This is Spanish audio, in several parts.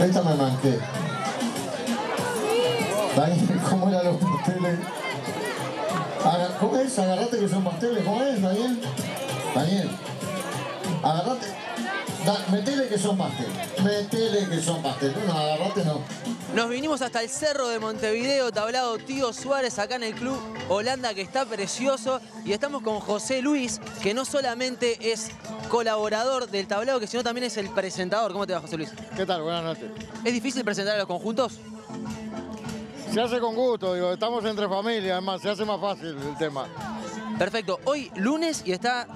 Esta me manqué. Daniel, ¿cómo eran los pasteles? ¿Cómo es? Agarrate que son pasteles. ¿Cómo es, Daniel? Daniel. Agarrate. Da, metele que son pasteles. Metele que son pasteles. No, agarrate no. Nos vinimos hasta el cerro de Montevideo, tablado Tío Suárez, acá en el Club Holanda, que está precioso. Y estamos con José Luis, que no solamente es colaborador del tablado, que sino también es el presentador. ¿Cómo te va, José Luis? ¿Qué tal? Buenas noches. ¿Es difícil presentar a los conjuntos? Se hace con gusto, digo, estamos entre familia, además, se hace más fácil el tema. Perfecto. Hoy lunes y está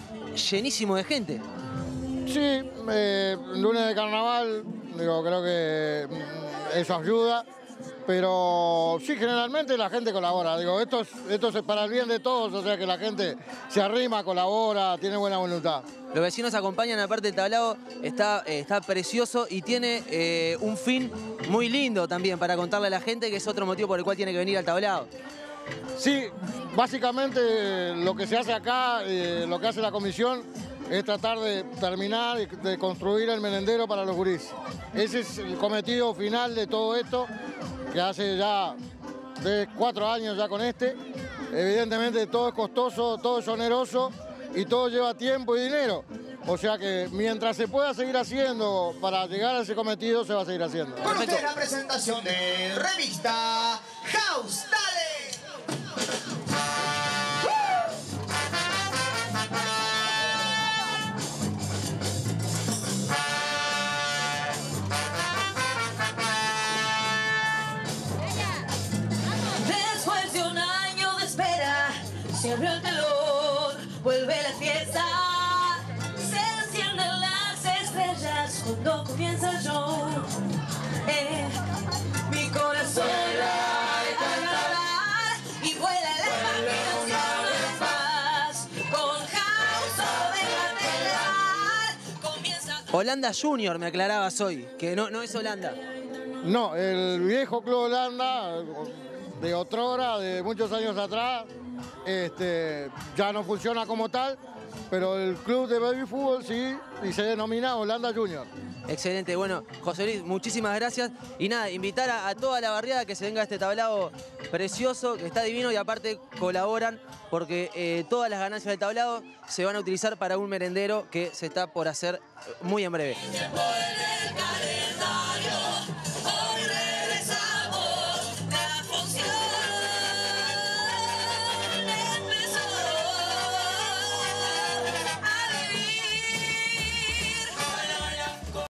llenísimo de gente. Sí, eh, lunes de carnaval, digo, creo que mm, eso ayuda, pero sí, generalmente la gente colabora. Digo, esto es, esto es para el bien de todos, o sea que la gente se arrima, colabora, tiene buena voluntad. Los vecinos acompañan, aparte del tablado, está, está precioso y tiene eh, un fin muy lindo también para contarle a la gente, que es otro motivo por el cual tiene que venir al tablado. Sí, básicamente lo que se hace acá, eh, lo que hace la comisión, es tratar de terminar, y de construir el merendero para los gurís. Ese es el cometido final de todo esto, que hace ya cuatro años ya con este. Evidentemente todo es costoso, todo es oneroso y todo lleva tiempo y dinero. O sea que mientras se pueda seguir haciendo para llegar a ese cometido, se va a seguir haciendo. Con ustedes la presentación de revista House. Se abrió el calor, vuelve la fiesta. Se encienden las estrellas cuando comienza el show. Eh, mi corazón va a y vuela la imaginación Holanda Junior, me aclarabas hoy, que no, no es Holanda. No, el viejo Club Holanda, de otrora, de muchos años atrás, este, ya no funciona como tal, pero el club de baby fútbol sí, y se denomina Holanda Junior. Excelente, bueno, José Luis, muchísimas gracias. Y nada, invitar a, toda la barriada que se venga a este tablado precioso, que está divino y aparte colaboran porque eh, todas las ganancias del tablado se van a utilizar para un merendero que se está por hacer muy en breve.